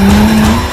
Música